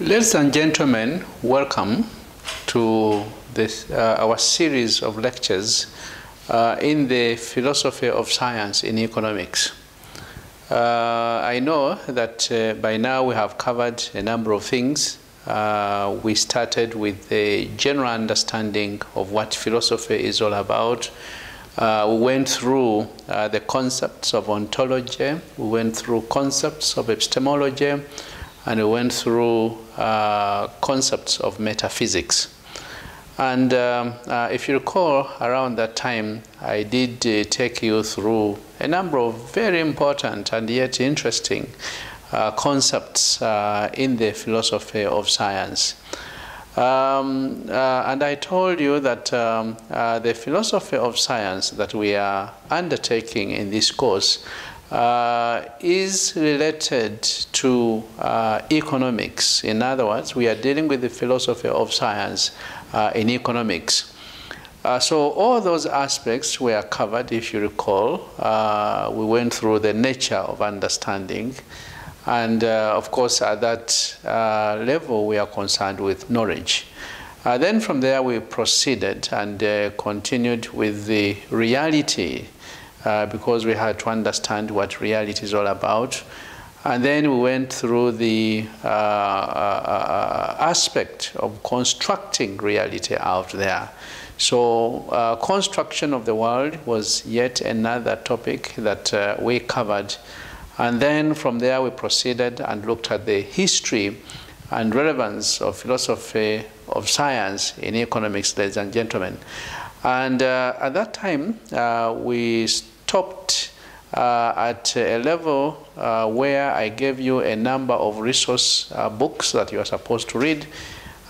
Ladies and gentlemen, welcome to this, uh, our series of lectures uh, in the philosophy of science in economics. Uh, I know that uh, by now we have covered a number of things. Uh, we started with a general understanding of what philosophy is all about. Uh, we went through the concepts of ontology, we went through concepts of epistemology, and we went through uh, concepts of metaphysics. And um, uh, if you recall, around that time, I did uh, take you through a number of very important and yet interesting uh, concepts uh, in the philosophy of science. Um, uh, and I told you that um, the philosophy of science that we are undertaking in this course uh, is related to uh, economics. In other words, we are dealing with the philosophy of science uh, in economics. Uh, so all those aspects were covered, if you recall. Uh, we went through the nature of understanding. And uh, of course, at that level, we are concerned with knowledge. then from there, we proceeded and continued with the reality uh, because we had to understand what reality is all about. And then we went through the uh, uh, uh aspect of constructing reality out there. So, uh, construction of the world was yet another topic that uh, we covered. And then from there, we proceeded and looked at the history and relevance of philosophy of science in economics, ladies and gentlemen. And at that time, we stopped uh, at a level uh, where I gave you a number of resource uh, books that you are supposed to read.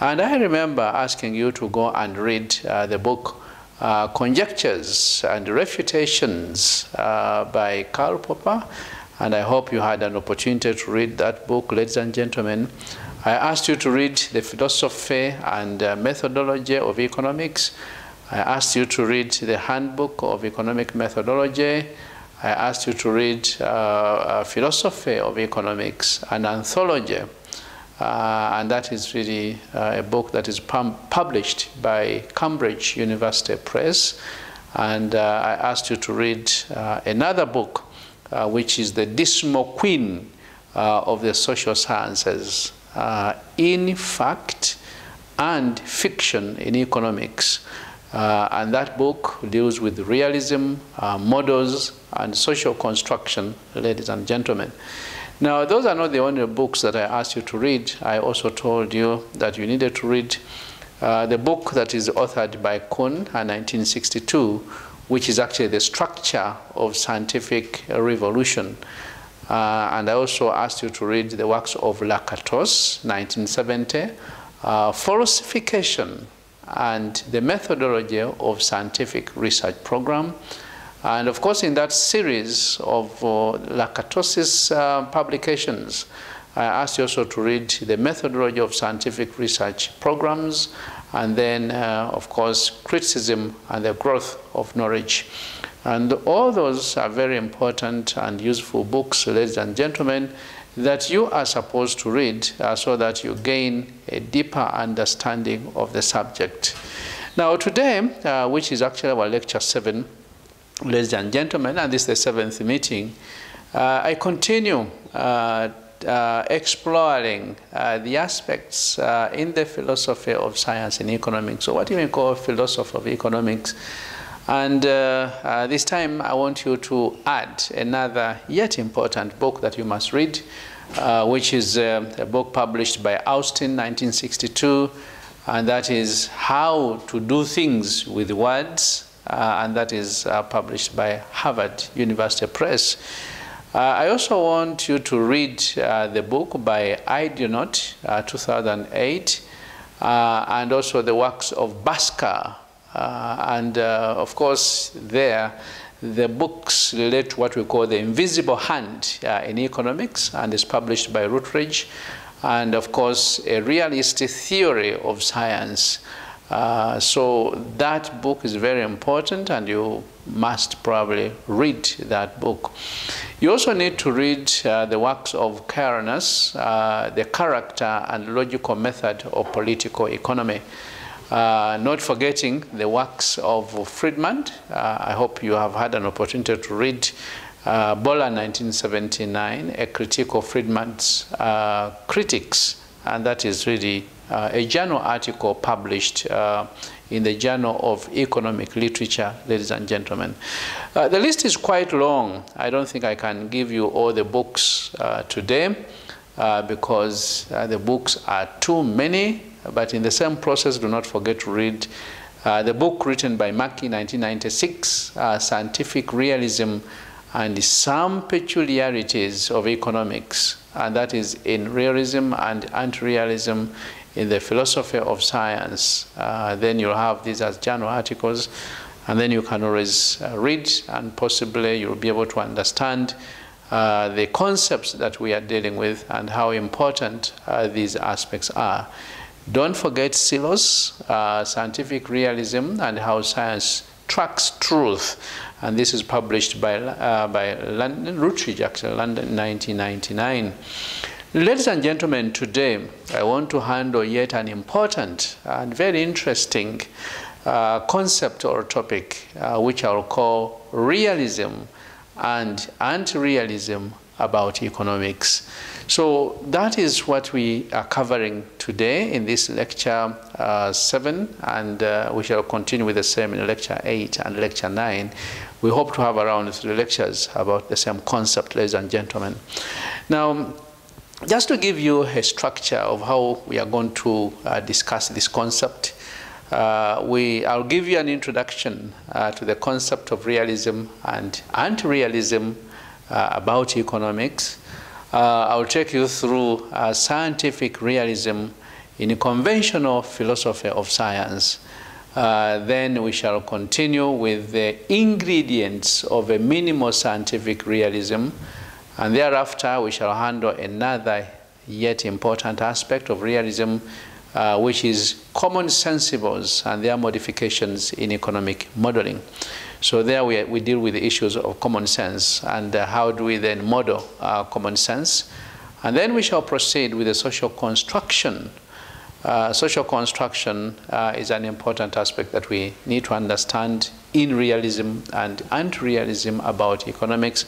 And I remember asking you to go and read uh, the book uh, Conjectures and Refutations uh, by Karl Popper. And I hope you had an opportunity to read that book, ladies and gentlemen. I asked you to read the philosophy and methodology of economics. I asked you to read the Handbook of Economic Methodology. I asked you to read uh, Philosophy of Economics, an anthology. Uh, and that is really uh, a book that is published by Cambridge University Press. And uh, I asked you to read uh, another book, uh, which is The Dismal Queen of the Social Sciences, In Fact and Fiction in Economics. Uh, and that book deals with realism, uh, models, and social construction, ladies and gentlemen. Now, those are not the only books that I asked you to read. I also told you that you needed to read uh, the book that is authored by Kuhn in 1962, which is actually the structure of scientific revolution. Uh, and I also asked you to read the works of Lakatos, 1970, uh, Falsification, and the methodology of scientific research program. And of course, in that series of uh, Lakatos's uh, publications, I asked you also to read the methodology of scientific research programs, and then, uh, of course, criticism and the growth of knowledge. And all those are very important and useful books, ladies and gentlemen, that you are supposed to read uh, so that you gain a deeper understanding of the subject. Now today, uh, which is actually our lecture 7, ladies and gentlemen, and this is the seventh meeting, uh, I continue uh, uh, exploring uh, the aspects in the philosophy of science and economics. So what you call philosophy of economics? And uh, uh, this time I want you to add another yet important book that you must read, uh, which is uh, a book published by Austin, 1962, and that is How to Do Things with Words, uh, and that is uh, published by Harvard University Press. I also want you to read the book by Aydinonat, 2008, and also the works of Bhaskar, uh, and uh, of course, there, the books relate to what we call the invisible hand uh, in economics and is published by Routledge. And of course, a realist theory of science. Uh, so that book is very important and you must probably read that book. You also need to read uh, the works of Cairnes, uh, The Character and Logical Method of Political Economy. Uh, not forgetting the works of Friedman. Uh, I hope you have had an opportunity to read uh, Bola 1979, a critique of Friedman's critics, and that is really uh, a journal article published uh, in the Journal of Economic Literature, ladies and gentlemen. Uh, the list is quite long. I don't think I can give you all the books uh, today uh, because uh, the books are too many, but in the same process, do not forget to read the book written by Mäki, 1996, Scientific Realism and some peculiarities of economics, and that is in realism and anti-realism in the philosophy of science, uh, then you'll have these as journal articles, and then you can always uh, read, and possibly you'll be able to understand uh, the concepts that we are dealing with and how important uh, these aspects are. Don't forget Psillos, uh, scientific realism, and how science tracks truth. And this is published by, uh, by London, Routledge, actually, London, 1999. Ladies and gentlemen, today I want to handle yet an important and very interesting uh, concept or topic, which I'll call realism and anti-realism about economics. So that is what we are covering today in this lecture uh, 7, and uh, we shall continue with the same in lecture 8 and lecture 9. We hope to have around three lectures about the same concept, ladies and gentlemen. Now, just to give you a structure of how we are going to uh, discuss this concept, uh, we, I'll give you an introduction uh, to the concept of realism and anti-realism uh, about economics. Uh, I'll take you through uh, scientific realism in conventional philosophy of science. then we shall continue with the ingredients of a minimal scientific realism, and thereafter, we shall handle another yet important aspect of realism, uh, which is common sensibles and their modifications in economic modeling. So there we, we deal with the issues of common sense and uh, how do we then model uh, common sense. And then we shall proceed with the social construction. Uh, social construction uh, is an important aspect that we need to understand in realism and anti-realism about economics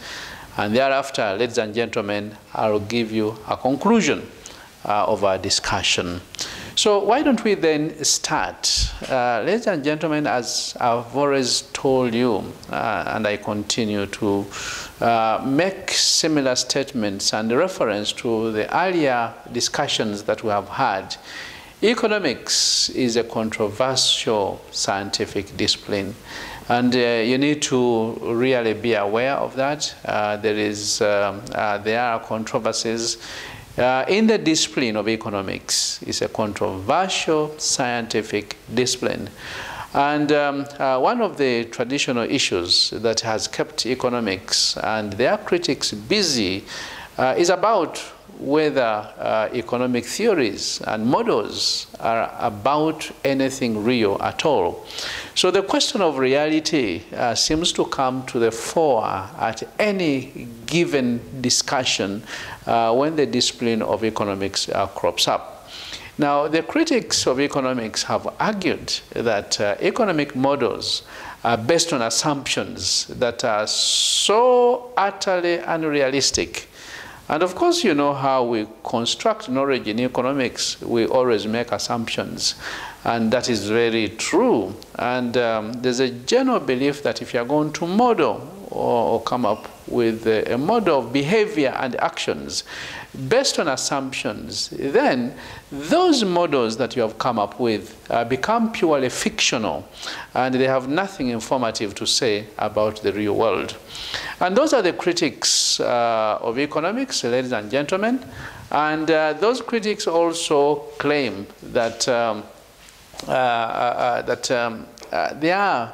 and thereafter, ladies and gentlemen, I'll give you a conclusion uh, of our discussion. So why don't we then start? Uh, ladies and gentlemen, as I've always told you, uh, and I continue to uh, make similar statements and reference to the earlier discussions that we have had, economics is a controversial scientific discipline. And uh, you need to really be aware of that. Uh, there, is, um, uh, there are controversies uh, in the discipline of economics. It's a controversial scientific discipline. And um, uh, one of the traditional issues that has kept economics and their critics busy uh, is about whether uh, economic theories and models are about anything real at all. So the question of reality uh, seems to come to the fore at any given discussion uh, when the discipline of economics uh, crops up. Now, the critics of economics have argued that uh, economic models are based on assumptions that are so utterly unrealistic and of course, you know how we construct knowledge in economics. We always make assumptions. And that is very true. And um, there's a general belief that if you're going to model or, or come up with a, a model of behavior and actions, based on assumptions, then those models that you have come up with uh, become purely fictional and they have nothing informative to say about the real world. And those are the critics uh, of economics, ladies and gentlemen. And uh, those critics also claim that, um, uh, uh, uh, that um, there are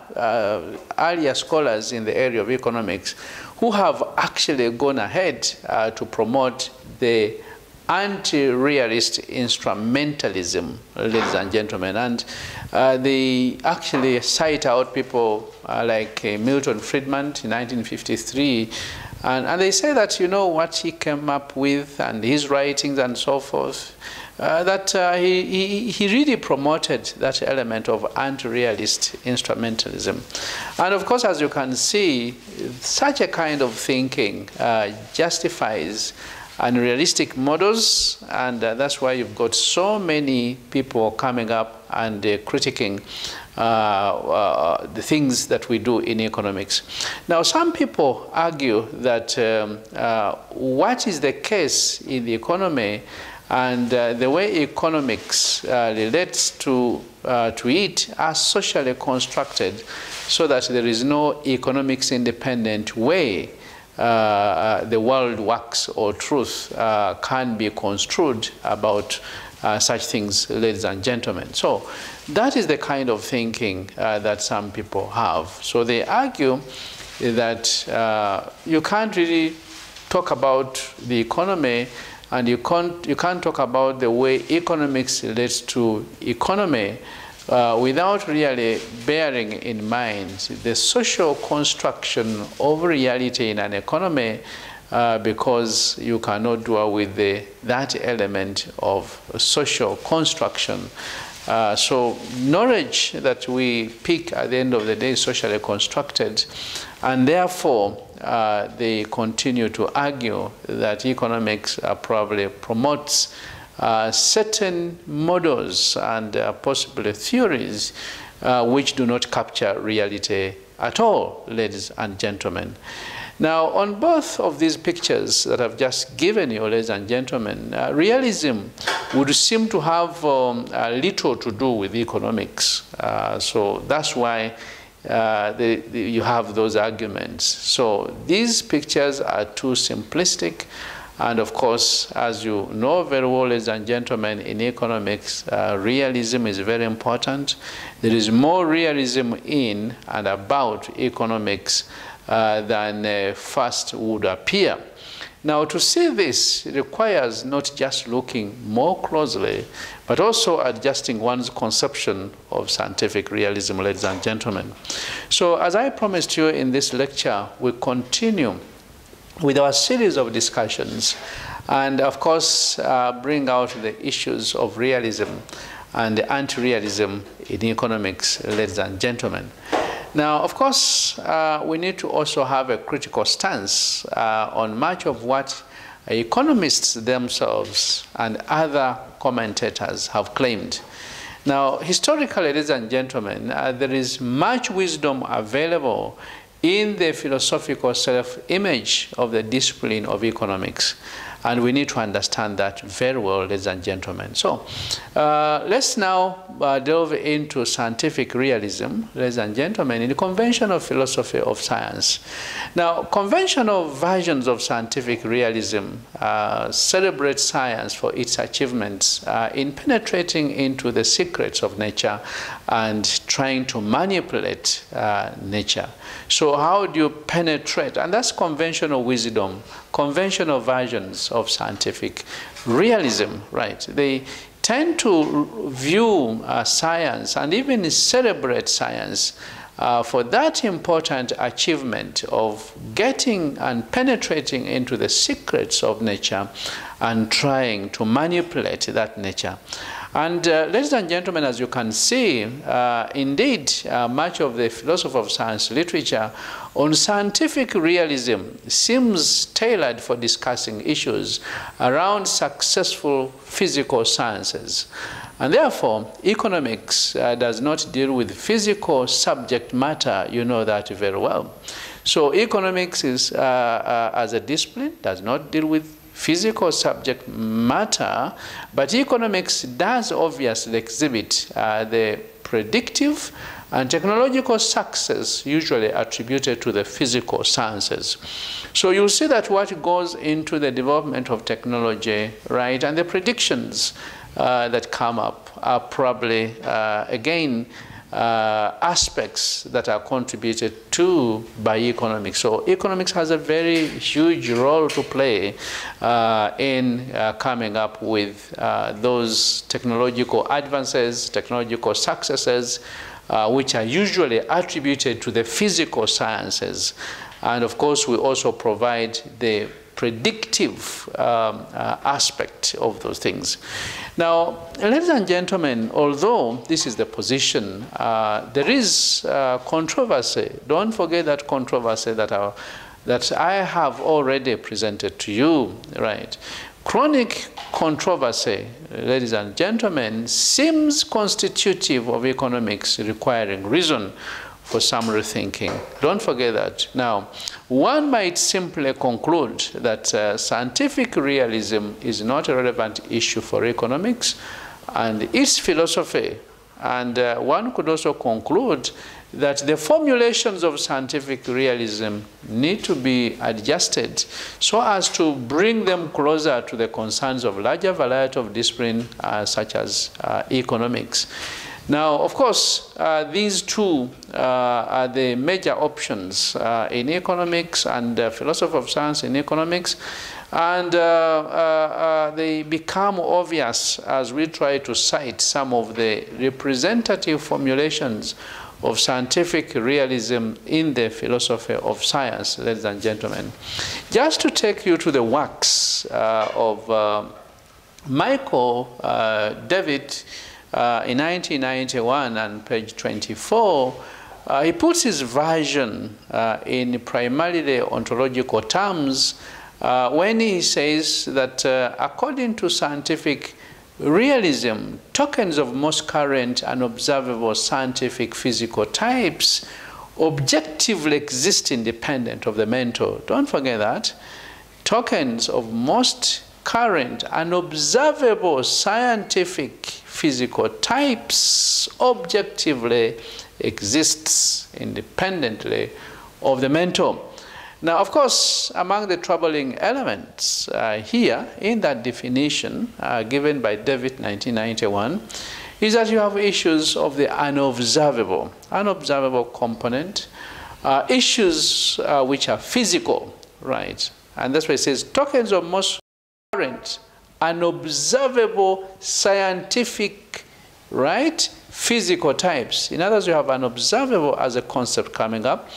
earlier scholars in the area of economics who have actually gone ahead to promote the anti-realist instrumentalism, ladies and gentlemen. And uh, they actually cite out people uh, like uh, Milton Friedman in 1953 and, and, they say that, you know, what he came up with and his writings and so forth, uh, that uh, he, he, he, really promoted that element of anti-realist instrumentalism. And of course, as you can see, such a kind of thinking uh, justifies unrealistic models, and uh, that's why you've got so many people coming up and uh, critiquing uh, uh, the things that we do in economics. Now, some people argue that um, uh, what is the case in the economy and uh, the way economics relates to, to it are socially constructed so that there is no economics independent way the world works or truth can be construed about uh, such things, ladies and gentlemen. So that is the kind of thinking uh, that some people have. So they argue that uh, you can't really talk about the economy and you can't, you can't talk about the way economics relates to economy uh, without really bearing in mind the social construction of reality in an economy uh, because you cannot dwell with the, that element of social construction. Uh, so knowledge that we pick at the end of the day is socially constructed, and therefore uh, they continue to argue that economics uh, probably promotes certain models and uh, possibly theories which do not capture reality at all, ladies and gentlemen. Now, on both of these pictures that I've just given you, ladies and gentlemen, uh, realism would seem to have um, little to do with economics. Uh, so that's why uh, the, the, you have those arguments. So these pictures are too simplistic. And of course, as you know very well, ladies and gentlemen, in economics, uh, realism is very important. There is more realism in and about economics uh, than uh, first would appear. Now, to see this requires not just looking more closely, but also adjusting one's conception of scientific realism, ladies and gentlemen. So, as I promised you in this lecture, we continue with our series of discussions and, of course, uh, bring out the issues of realism and anti-realism in economics, ladies and gentlemen. Now, of course, uh, we need to also have a critical stance uh, on much of what economists themselves and other commentators have claimed. Now, historically, ladies and gentlemen, uh, there is much wisdom available in the philosophical self-image of the discipline of economics. And we need to understand that very well, ladies and gentlemen. So uh, let's now uh, delve into scientific realism, ladies and gentlemen, in the conventional philosophy of science. Now, conventional versions of scientific realism uh, celebrate science for its achievements uh, in penetrating into the secrets of nature and trying to manipulate uh, nature. So how do you penetrate? And that's conventional wisdom, conventional versions of scientific realism, right? They tend to view uh, science and even celebrate science uh, for that important achievement of getting and penetrating into the secrets of nature and trying to manipulate that nature. And uh, ladies and gentlemen, as you can see, uh, indeed, uh, much of the philosophy of science literature on scientific realism seems tailored for discussing issues around successful physical sciences. And therefore, economics uh, does not deal with physical subject matter. You know that very well. So economics is, uh, uh, as a discipline, does not deal with physical subject matter, but economics does obviously exhibit uh, the predictive and technological success usually attributed to the physical sciences. So you'll see that what goes into the development of technology, right, and the predictions uh, that come up are probably, uh, again, uh, aspects that are contributed to by economics. So economics has a very huge role to play uh, in uh, coming up with uh, those technological advances, technological successes, uh, which are usually attributed to the physical sciences. And of course, we also provide the predictive um, uh, aspect of those things. Now, ladies and gentlemen, although this is the position, uh, there is uh, controversy. Don't forget that controversy that, our, that I have already presented to you, right? Chronic controversy, ladies and gentlemen, seems constitutive of economics requiring reason for some rethinking. Don't forget that. Now, one might simply conclude that uh, scientific realism is not a relevant issue for economics and its philosophy. And uh, one could also conclude that the formulations of scientific realism need to be adjusted so as to bring them closer to the concerns of larger variety of discipline uh, such as uh, economics. Now, of course, uh, these two uh, are the major options uh, in economics and uh, philosophy of science in economics. And uh, uh, they become obvious as we try to cite some of the representative formulations of scientific realism in the philosophy of science, ladies and gentlemen. Just to take you to the works of Michael Devitt, uh, in 1991 on page 24, uh, he puts his version uh, in primarily ontological terms uh, when he says that uh, according to scientific realism, tokens of most current and observable scientific physical types objectively exist independent of the mental. Don't forget that. Tokens of most current and observable scientific physical types objectively exists independently of the mental. Now, of course, among the troubling elements uh, here in that definition uh, given by Devitt 1991 is that you have issues of the unobservable, unobservable component, uh, issues uh, which are physical, right? And that's why it says tokens of most current unobservable scientific, right, physical types. In other words, you have unobservable as a concept coming up.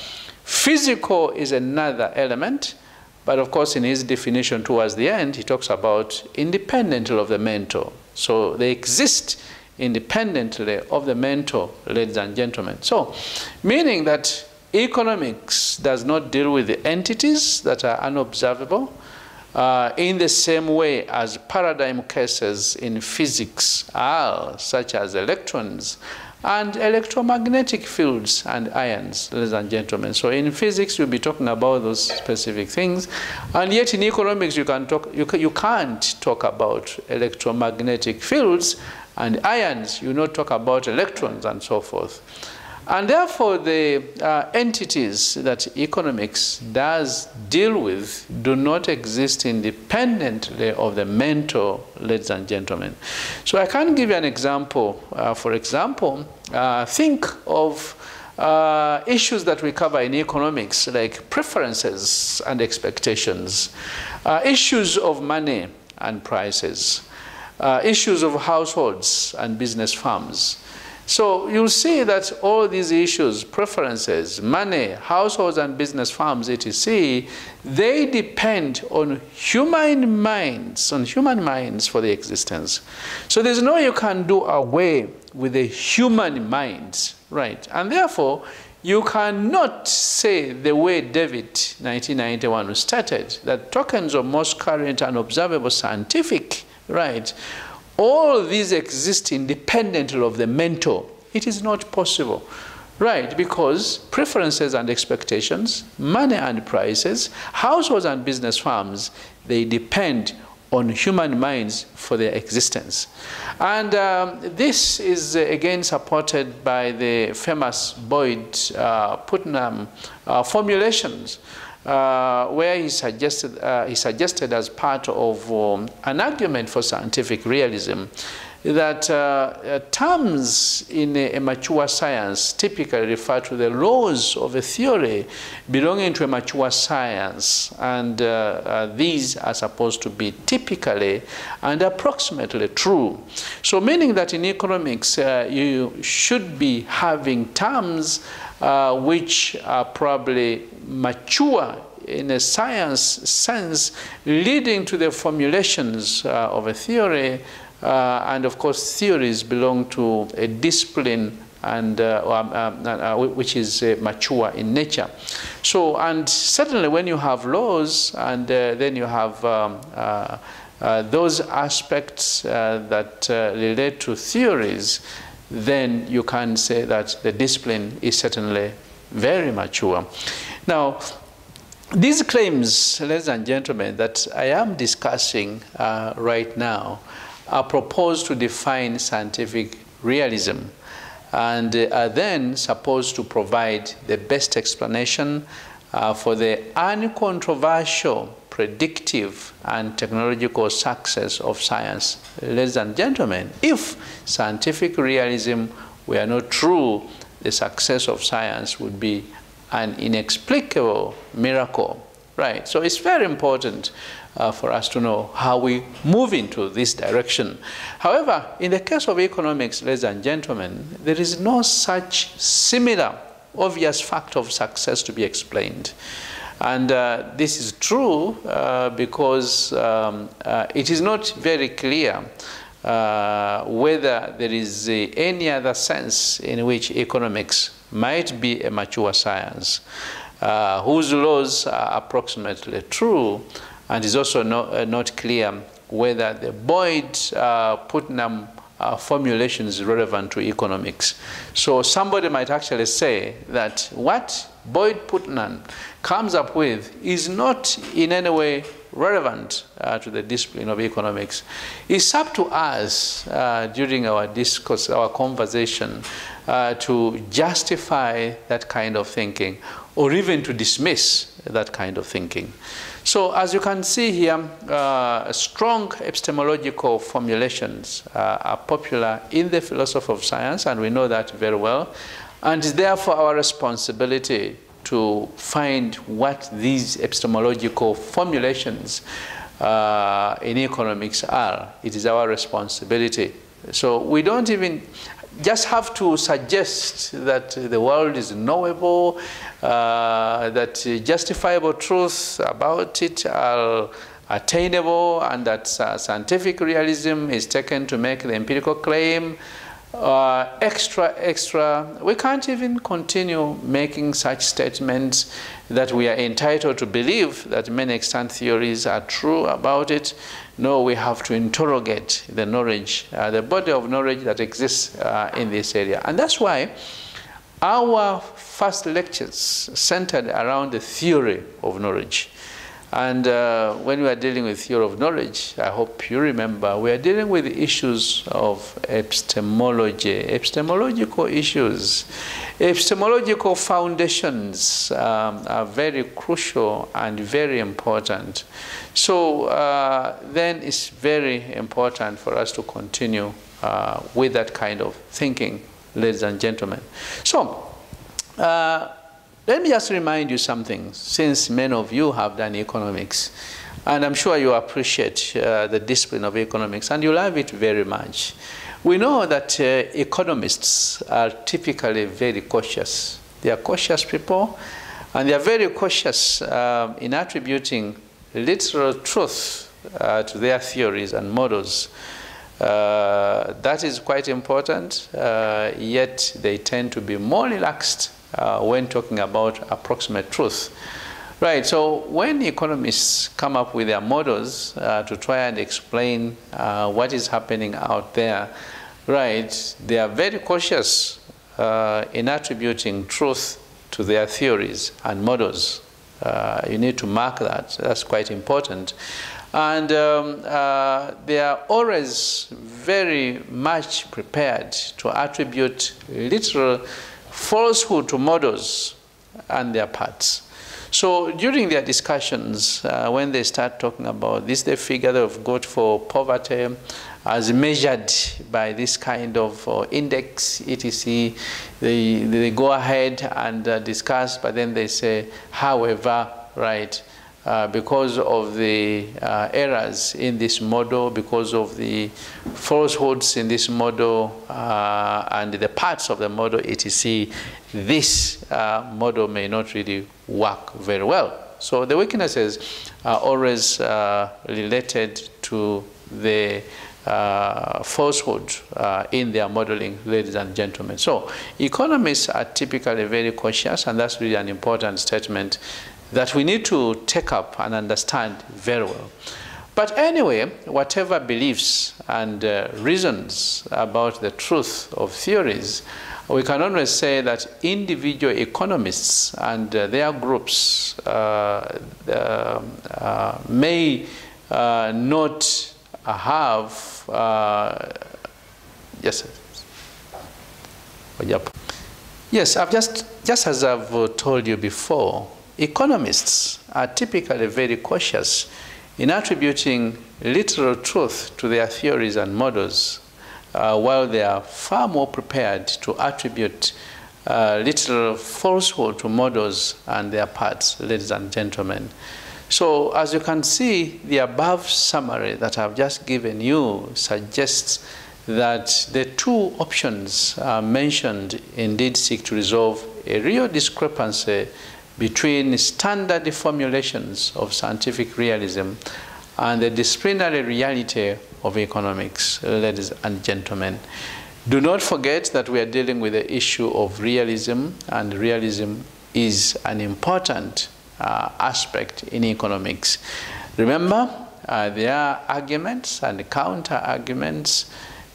Physical is another element, but of course, in his definition towards the end, he talks about independently of the mental. So they exist independently of the mental, ladies and gentlemen. So, meaning that economics does not deal with the entities that are unobservable, uh, in the same way as paradigm cases in physics are, such as electrons and electromagnetic fields and ions, ladies and gentlemen. So in physics, you'll be talking about those specific things. And yet in economics, you, can talk, you, you can't talk about electromagnetic fields and ions. You not talk about electrons and so forth. And therefore, the uh, entities that economics does deal with do not exist independently of the mental, ladies and gentlemen. So I can give you an example. Uh, for example, uh, think of uh, issues that we cover in economics, like preferences and expectations, uh, issues of money and prices, uh, issues of households and business firms, so you'll see that all these issues, preferences, money, households and business firms, etc., they depend on human minds, on human minds for the existence. So there's no you can do away with the human minds, right? And therefore, you cannot say the way Devitt, 1991 started, that tokens of most current and observable scientific, right, all these exist independently of the mentor, It is not possible. Right, because preferences and expectations, money and prices, households and business firms, they depend on human minds for their existence. And um, this is uh, again supported by the famous Boyd uh, Putnam uh, formulations uh, where he suggested, uh, he suggested as part of um, an argument for scientific realism that uh, uh, terms in a, a, mature science typically refer to the laws of a theory belonging to a mature science, and uh, uh these are supposed to be typically and approximately true. So, meaning that in economics, uh, you should be having terms uh, which are probably mature in a science sense, leading to the formulations of a theory and of course, theories belong to a discipline and uh, um, um, uh, which is uh, mature in nature. So, and certainly when you have laws and uh, then you have um, uh, those aspects that relate to theories, then you can say that the discipline is certainly very mature. Now, these claims, ladies and gentlemen, that I am discussing right now are proposed to define scientific realism and are then supposed to provide the best explanation uh, for the uncontroversial, predictive, and technological success of science. Ladies and gentlemen, if scientific realism were not true, the success of science would be an inexplicable miracle. Right, so it's very important uh, for us to know how we move into this direction. However, in the case of economics, ladies and gentlemen, there is no such similar obvious fact of success to be explained. And uh, this is true uh, because um, uh, it is not very clear uh, whether there is any other sense in which economics might be a mature science, uh, whose laws are approximately true, and it's also not, uh, not clear whether the Boyd uh, Putnam uh, formulation is relevant to economics. So somebody might actually say that what Boyd Putnam comes up with is not in any way relevant uh, to the discipline of economics. It's up to us uh, during our discourse, our conversation, uh, to justify that kind of thinking or even to dismiss that kind of thinking. So as you can see here, uh, strong epistemological formulations uh, are popular in the philosophy of science, and we know that very well. And it's therefore our responsibility to find what these epistemological formulations uh, in economics are. It is our responsibility. So we don't even just have to suggest that the world is knowable, uh, that justifiable truths about it are attainable, and that scientific realism is taken to make the empirical claim. Uh, extra, extra, we can't even continue making such statements that we are entitled to believe that many extant theories are true about it. No, we have to interrogate the knowledge, uh, the body of knowledge that exists uh, in this area. And that's why our first lectures centered around the theory of knowledge. And uh, when we are dealing with theory of knowledge, I hope you remember, we are dealing with issues of epistemology, epistemological issues. Epistemological foundations um, are very crucial and very important. So uh, then it's very important for us to continue uh, with that kind of thinking, ladies and gentlemen. So, uh, let me just remind you something, since many of you have done economics, and I'm sure you appreciate uh, the discipline of economics, and you love it very much. We know that uh, economists are typically very cautious. They are cautious people, and they are very cautious um, in attributing literal truth uh, to their theories and models. Uh, that is quite important, uh, yet they tend to be more relaxed uh, when talking about approximate truth. Right, so when economists come up with their models uh, to try and explain uh, what is happening out there, right, they are very cautious uh, in attributing truth to their theories and models. Uh, you need to mark that, that's quite important. And um, uh, they are always very much prepared to attribute literal falsehood to models and their parts. So during their discussions, uh, when they start talking about this, they figure they've got for poverty, as measured by this kind of uh, index, etc. They, they go ahead and uh, discuss, but then they say, however, right, uh, because of the uh, errors in this model, because of the falsehoods in this model, uh, and the parts of the model, etc., this uh, model may not really work very well. So the weaknesses are always related to the uh, falsehood uh, in their modeling, ladies and gentlemen. So economists are typically very cautious, and that's really an important statement that we need to take up and understand very well. But anyway, whatever beliefs and uh, reasons about the truth of theories, we can always say that individual economists and uh, their groups uh, uh may not have, uh, yes, yes, I've just, just as I've told you before, economists are typically very cautious in attributing literal truth to their theories and models uh, while they are far more prepared to attribute uh, literal falsehood to models and their parts, ladies and gentlemen. So as you can see, the above summary that I've just given you suggests that the two options uh, mentioned indeed seek to resolve a real discrepancy between standard formulations of scientific realism and the disciplinary reality of economics, ladies and gentlemen. Do not forget that we are dealing with the issue of realism, and realism is an important aspect in economics. Remember, uh, there are arguments and counter arguments,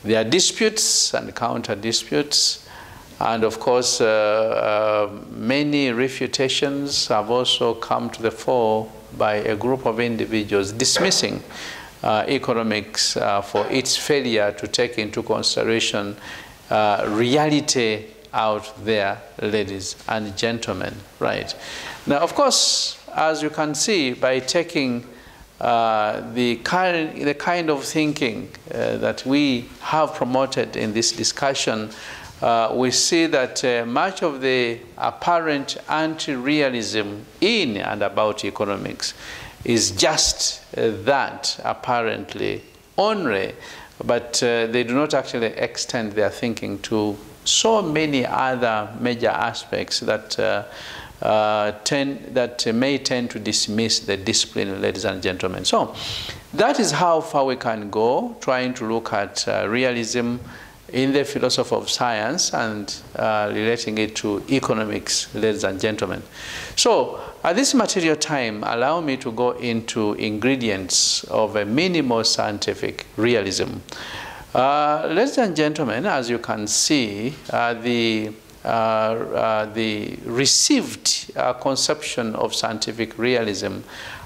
there are disputes and counter disputes, and of course, uh, uh, many refutations have also come to the fore by a group of individuals dismissing uh, economics uh, for its failure to take into consideration uh, reality out there, ladies and gentlemen, right? Now, of course, as you can see, by taking uh, the, kind, the kind of thinking uh, that we have promoted in this discussion, uh, we see that uh, much of the apparent anti-realism in and about economics is just uh, that, apparently, only, but uh, they do not actually extend their thinking to so many other major aspects that uh, uh, tend, that may tend to dismiss the discipline, ladies and gentlemen. So that is how far we can go, trying to look at uh, realism in the philosophy of science and uh, relating it to economics, ladies and gentlemen. So at this material time, allow me to go into ingredients of a minimal scientific realism. Uh, ladies and gentlemen, as you can see, uh, the, uh, uh the received uh, conception of scientific realism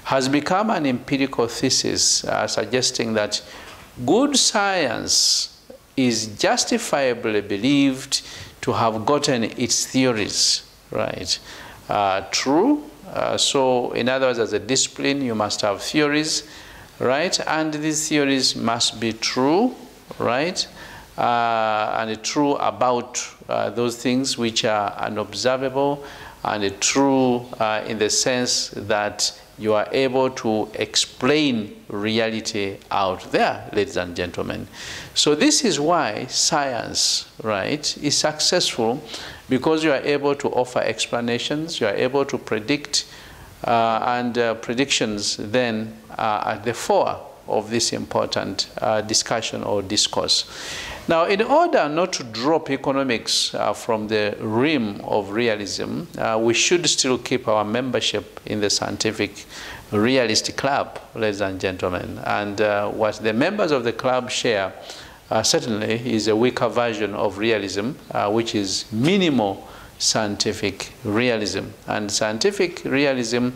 has become an empirical thesis uh, suggesting that good science is justifiably believed to have gotten its theories right. true, so in other words, as a discipline, you must have theories, right? And these theories must be true, right? Uh, and true about uh, those things which are unobservable and true uh, in the sense that you are able to explain reality out there, ladies and gentlemen. So this is why science, right, is successful because you are able to offer explanations, you are able to predict, uh, and uh, predictions then are at the fore of this important uh, discussion or discourse. Now, in order not to drop economics uh, from the rim of realism, uh, we should still keep our membership in the scientific realist club, ladies and gentlemen. And uh, what the members of the club share uh, certainly is a weaker version of realism, uh, which is minimal scientific realism. And scientific realism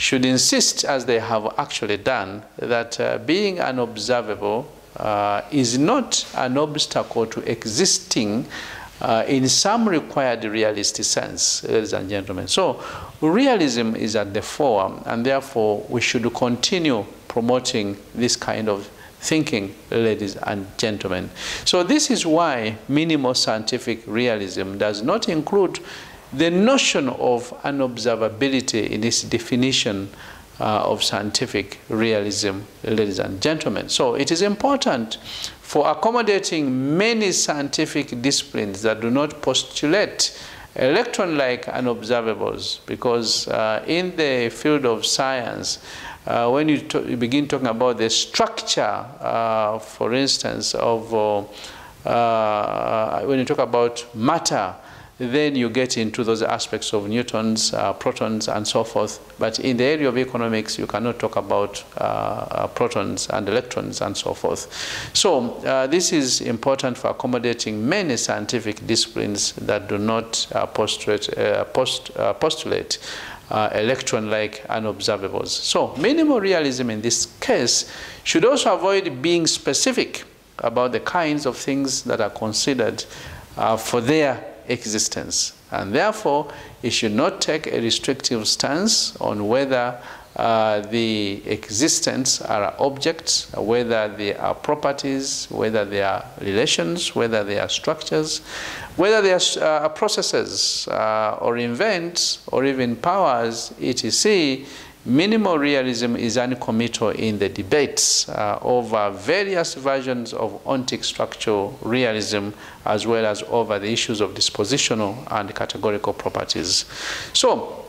should insist, as they have actually done, that uh, being unobservable uh, is not an obstacle to existing uh, in some required realist sense, ladies and gentlemen. So realism is at the fore, and therefore we should continue promoting this kind of thinking, ladies and gentlemen. So this is why minimal scientific realism does not include the notion of unobservability in its definition uh, of scientific realism, ladies and gentlemen. So it is important for accommodating many scientific disciplines that do not postulate electron-like unobservables because uh, in the field of science, uh, when you, you, begin talking about the structure, uh, for instance, of uh, uh, when you talk about matter, then you get into those aspects of neutrons, uh, protons, and so forth. But in the area of economics, you cannot talk about uh, uh protons and electrons and so forth. So uh, this is important for accommodating many scientific disciplines that do not uh, postulate, uh, post, postulate electron-like unobservables. So minimal realism in this case should also avoid being specific about the kinds of things that are considered for their existence. And therefore, it should not take a restrictive stance on whether uh, the existence are objects, whether they are properties, whether they are relations, whether they are structures, whether they are uh, processes uh, or events or even powers, etc Minimal realism is uncommittal in the debates uh, over various versions of ontic structural realism as well as over the issues of dispositional and categorical properties. So,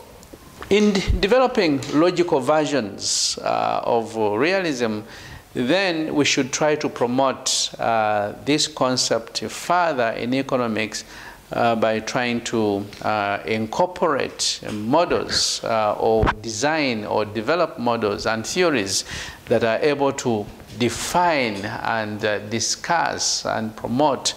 in developing logical versions uh, of realism, then we should try to promote uh, this concept further in economics uh, by trying to uh, incorporate models uh, or design or develop models and theories that are able to define and uh, discuss and promote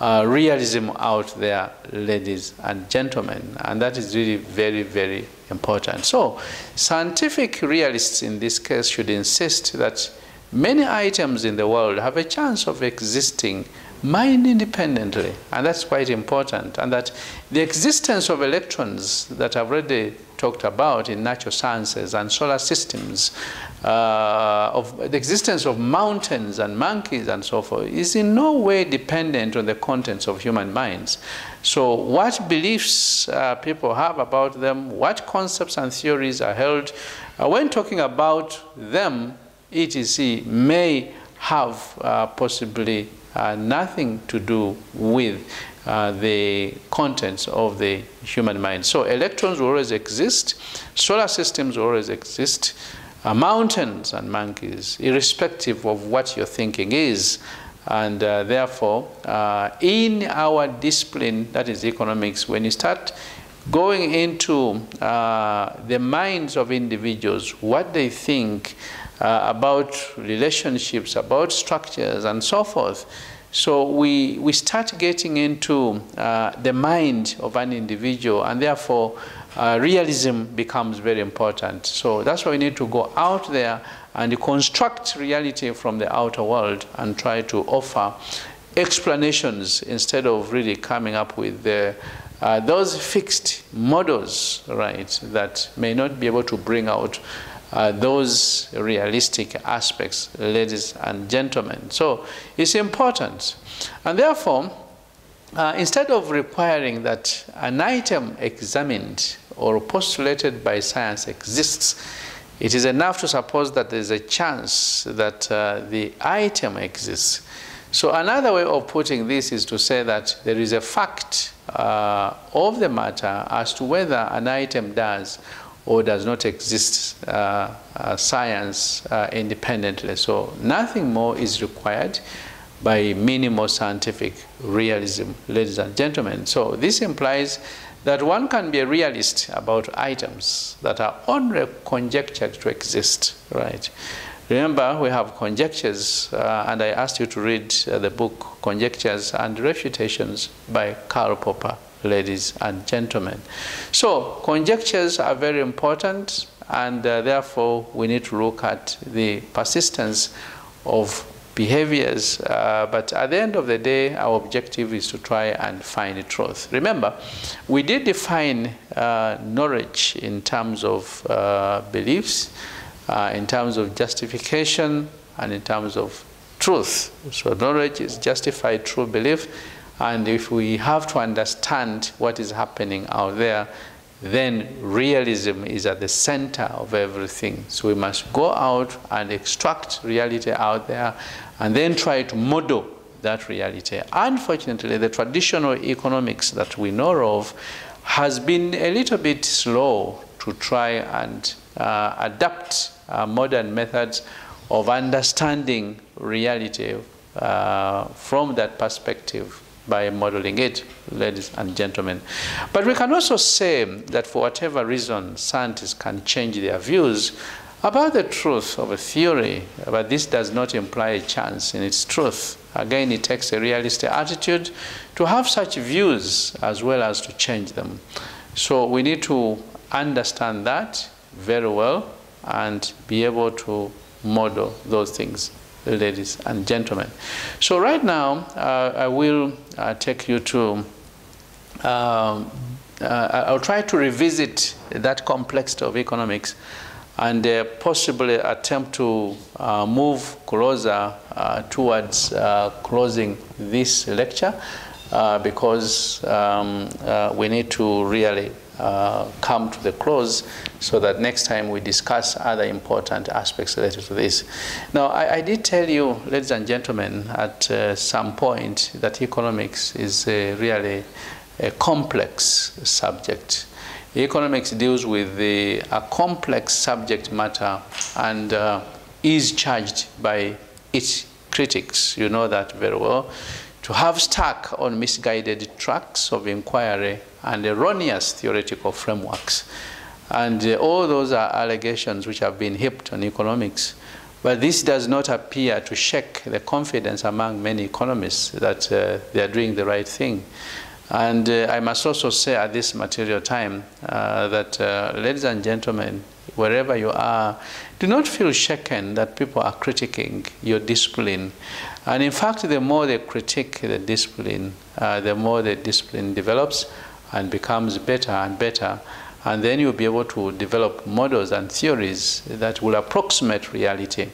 uh, realism out there, ladies and gentlemen. And that is really very, very important. So, scientific realists in this case should insist that many items in the world have a chance of existing mind independently, and that's quite important. And that the existence of electrons that I've already talked about in natural sciences and solar systems, uh, of the existence of mountains and monkeys and so forth, is in no way dependent on the contents of human minds. So, what beliefs uh, people have about them, what concepts and theories are held, uh, when talking about them, etc., may have uh, possibly uh, nothing to do with uh, the contents of the human mind. So electrons will always exist, solar systems will always exist, uh, mountains and monkeys, irrespective of what your thinking is. And uh, therefore, uh, in our discipline, that is economics, when you start going into the minds of individuals, what they think, uh, about relationships, about structures, and so forth. So we, we start getting into uh, the mind of an individual, and therefore uh, realism becomes very important. So that's why we need to go out there and construct reality from the outer world and try to offer explanations instead of really coming up with the, uh, those fixed models, right, that may not be able to bring out uh, those realistic aspects, ladies and gentlemen. So it's important. And therefore, uh, instead of requiring that an item examined or postulated by science exists, it is enough to suppose that there's a chance that uh, the item exists. So another way of putting this is to say that there is a fact uh, of the matter as to whether an item does or does not exist uh, uh, science uh, independently. So nothing more is required by minimal scientific realism, ladies and gentlemen. So this implies that one can be a realist about items that are only conjectured to exist, right? Remember, we have conjectures, uh, and I asked you to read uh, the book Conjectures and Refutations by Karl Popper ladies and gentlemen. So conjectures are very important and uh, therefore we need to look at the persistence of behaviors. Uh, but at the end of the day, our objective is to try and find truth. Remember, we did define uh, knowledge in terms of uh, beliefs, uh, in terms of justification, and in terms of truth. So knowledge is justified true belief. And if we have to understand what is happening out there, then realism is at the center of everything. So we must go out and extract reality out there and then try to model that reality. Unfortunately, the traditional economics that we know of has been a little bit slow to try and uh, adapt uh, modern methods of understanding reality uh, from that perspective by modeling it, ladies and gentlemen. But we can also say that for whatever reason, scientists can change their views about the truth of a theory, but this does not imply a chance in its truth. Again, it takes a realistic attitude to have such views as well as to change them. So we need to understand that very well and be able to model those things ladies and gentlemen. So right now, uh, I will uh, take you to, um, uh, I'll try to revisit that complexity of economics and uh, possibly attempt to uh, move closer uh, towards closing this lecture because um, we need to really uh, come to the close so that next time we discuss other important aspects related to this. Now, I, I did tell you, ladies and gentlemen, at uh, some point that economics is really a complex subject. Economics deals with the, a complex subject matter and uh, is charged by its critics. You know that very well to have stuck on misguided tracks of inquiry and erroneous theoretical frameworks. And uh, all those are allegations which have been heaped on economics. But this does not appear to shake the confidence among many economists that uh, they are doing the right thing. And uh, I must also say at this material time uh, that, uh, ladies and gentlemen, wherever you are, do not feel shaken that people are critiquing your discipline. And in fact, the more they critique the discipline, uh, the more the discipline develops and becomes better and better. And then you'll be able to develop models and theories that will approximate reality.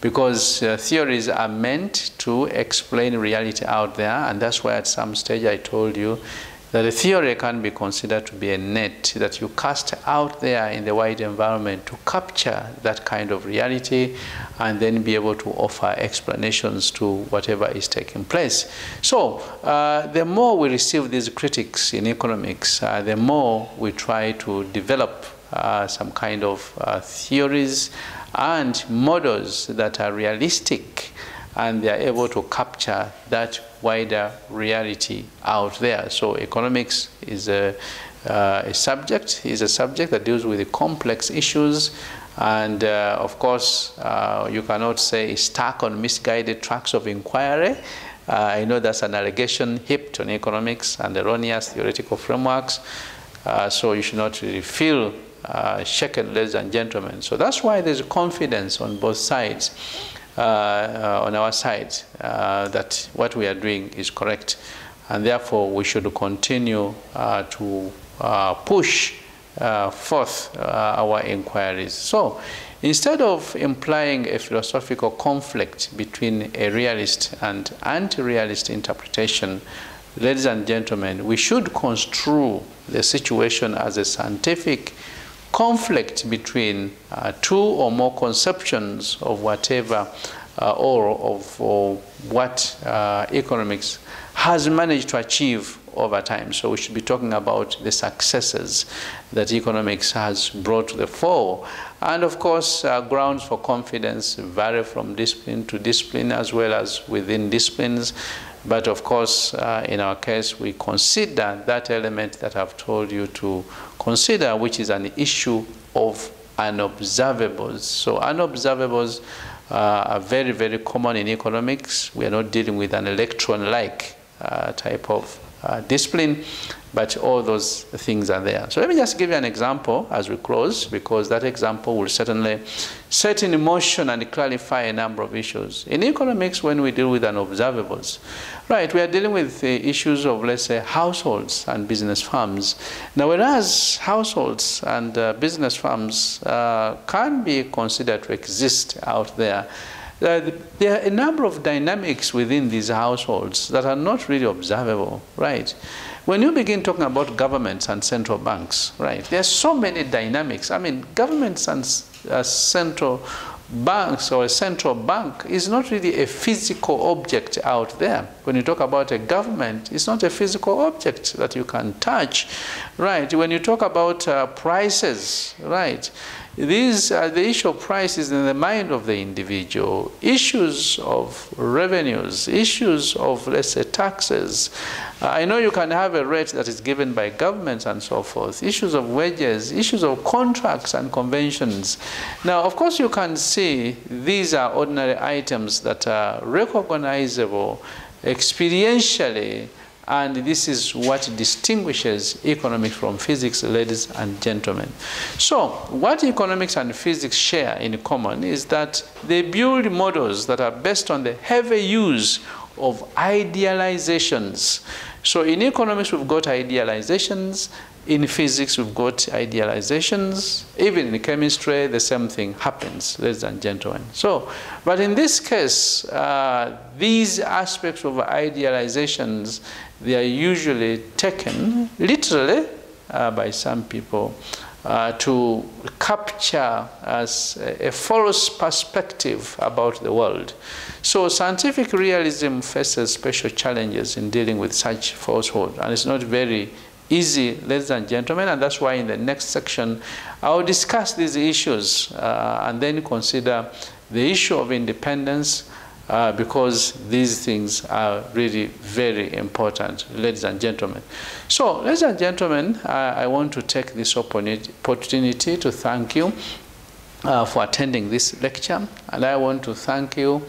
Because uh, theories are meant to explain reality out there, and that's why at some stage I told you that a theory can be considered to be a net that you cast out there in the wide environment to capture that kind of reality and then be able to offer explanations to whatever is taking place. So uh, the more we receive these critics in economics, uh, the more we try to develop uh, some kind of uh, theories and models that are realistic and they are able to capture that wider reality out there. So economics is a, uh, a subject, is a subject that deals with the complex issues and uh, of course, uh, you cannot say it's stuck on misguided tracks of inquiry. Uh, I know that's an allegation heaped on economics and erroneous theoretical frameworks. Uh, so you should not really feel uh, shaken, ladies and gentlemen. So that's why there's confidence on both sides. Uh, uh, on our side uh, that what we are doing is correct. And therefore, we should continue to push forth our inquiries. So, Instead of implying a philosophical conflict between a realist and anti-realist interpretation, ladies and gentlemen, we should construe the situation as a scientific conflict between uh, two or more conceptions of whatever uh, or of or what uh, economics has managed to achieve over time. So we should be talking about the successes that economics has brought to the fore. And of course, uh, grounds for confidence vary from discipline to discipline as well as within disciplines. But of course, uh, in our case, we consider that element that I've told you to consider, which is an issue of unobservables. So unobservables uh, are very, very common in economics. We are not dealing with an electron-like uh, type of uh, discipline, but all those things are there. So let me just give you an example as we close, because that example will certainly set in motion and clarify a number of issues. In economics, when we deal with unobservables, right, we are dealing with the issues of, let's say, households and business firms. Now, whereas households and uh, business firms uh, can be considered to exist out there, uh, there are a number of dynamics within these households that are not really observable, right? When you begin talking about governments and central banks, right, there are so many dynamics. I mean, governments and uh, central banks or a central bank is not really a physical object out there. When you talk about a government, it's not a physical object that you can touch, right? When you talk about uh, prices, right? These are the issue of prices in the mind of the individual, issues of revenues, issues of, let's say, taxes. I know you can have a rate that is given by governments and so forth, issues of wages, issues of contracts and conventions. Now, of course, you can see these are ordinary items that are recognizable experientially and this is what distinguishes economics from physics, ladies and gentlemen. So, what economics and physics share in common is that they build models that are based on the heavy use of idealizations. So, in economics, we've got idealizations, in physics, we've got idealizations. Even in chemistry, the same thing happens, ladies and gentlemen. So, but in this case, uh, these aspects of idealizations, they are usually taken literally uh, by some people uh, to capture as a, a, false perspective about the world. So scientific realism faces special challenges in dealing with such falsehood, and it's not very easy, ladies and gentlemen, and that's why in the next section I'll discuss these issues uh, and then consider the issue of independence uh, because these things are really very important, ladies and gentlemen. So, ladies and gentlemen, I want to take this opportunity to thank you uh, for attending this lecture, and I want to thank you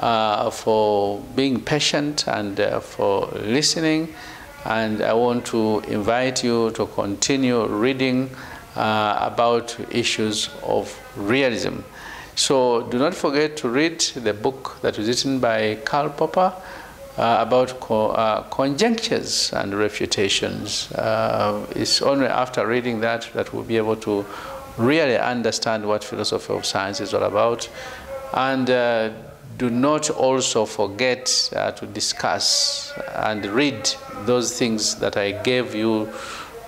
uh, for being patient and uh, for listening and I want to invite you to continue reading uh, about issues of realism. So do not forget to read the book that was written by Karl Popper uh, about co uh, conjunctures and refutations. Uh, it's only after reading that that we'll be able to really understand what philosophy of science is all about. And uh, do not also forget uh, to discuss and read those things that I gave you,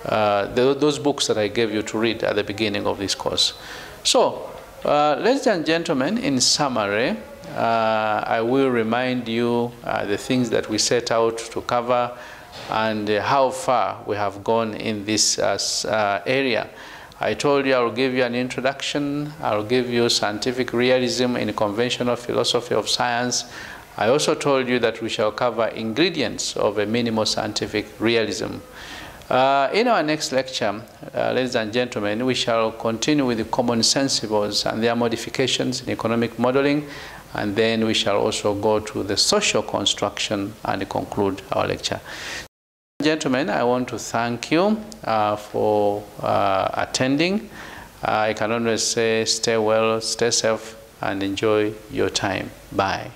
uh, the, those books that I gave you to read at the beginning of this course. So, uh, ladies and gentlemen, in summary, uh, I will remind you uh, the things that we set out to cover and how far we have gone in this uh, area. I told you I'll give you an introduction, I'll give you scientific realism in conventional philosophy of science. I also told you that we shall cover ingredients of a minimal scientific realism. Uh, in our next lecture, uh, ladies and gentlemen, we shall continue with the common sensibles and their modifications in economic modeling, and then we shall also go to the social construction and conclude our lecture. Gentlemen, I want to thank you uh, for uh, attending. Uh, I can only say stay well, stay safe, and enjoy your time. Bye.